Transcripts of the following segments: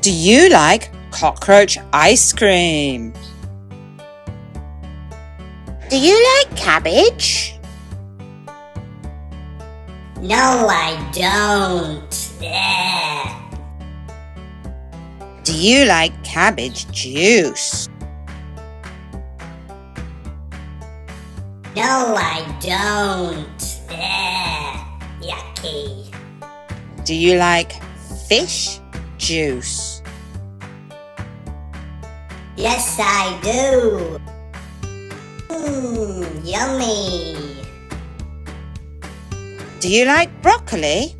Do you like cockroach ice cream? Do you like cabbage? No, I don't. Yeah. Do you like cabbage juice? No, I don't. Yeah. Yucky. Do you like fish juice? Yes, I do. Mmm, yummy. Do you like broccoli?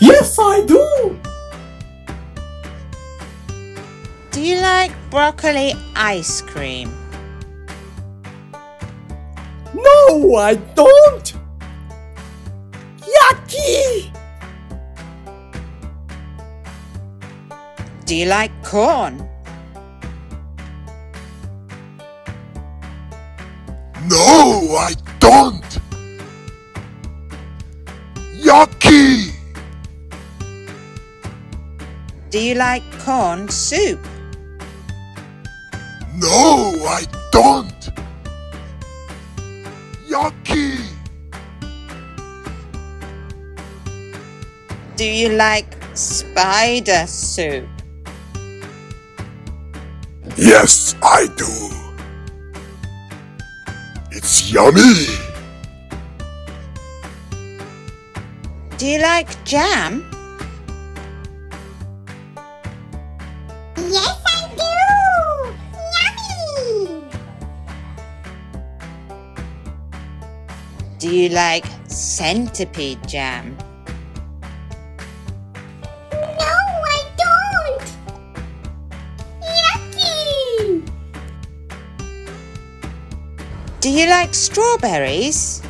Yes, I do. Do you like broccoli ice cream? No, I don't. Yucky. Do you like corn? No, I don't. Yucky. Do you like corn soup? No, I don't. Yucky. Do you like spider soup? Yes, I do. It's yummy. Do you like jam? Yes, I do. Yummy. Do you like centipede jam? Do you like strawberries?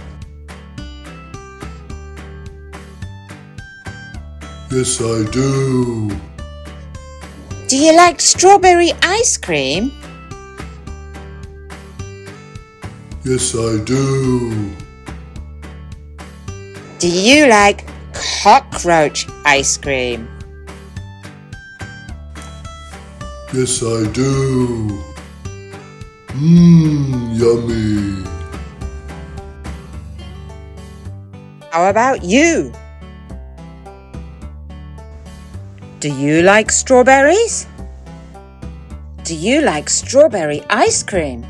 Yes, I do. Do you like strawberry ice cream? Yes, I do. Do you like cockroach ice cream? Yes, I do. Mmm, yummy. How about you? Do you like strawberries? Do you like strawberry ice cream?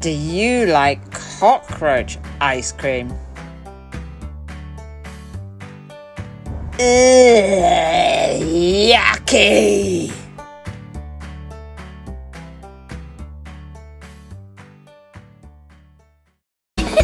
Do you like cockroach ice cream? Ugh, yucky!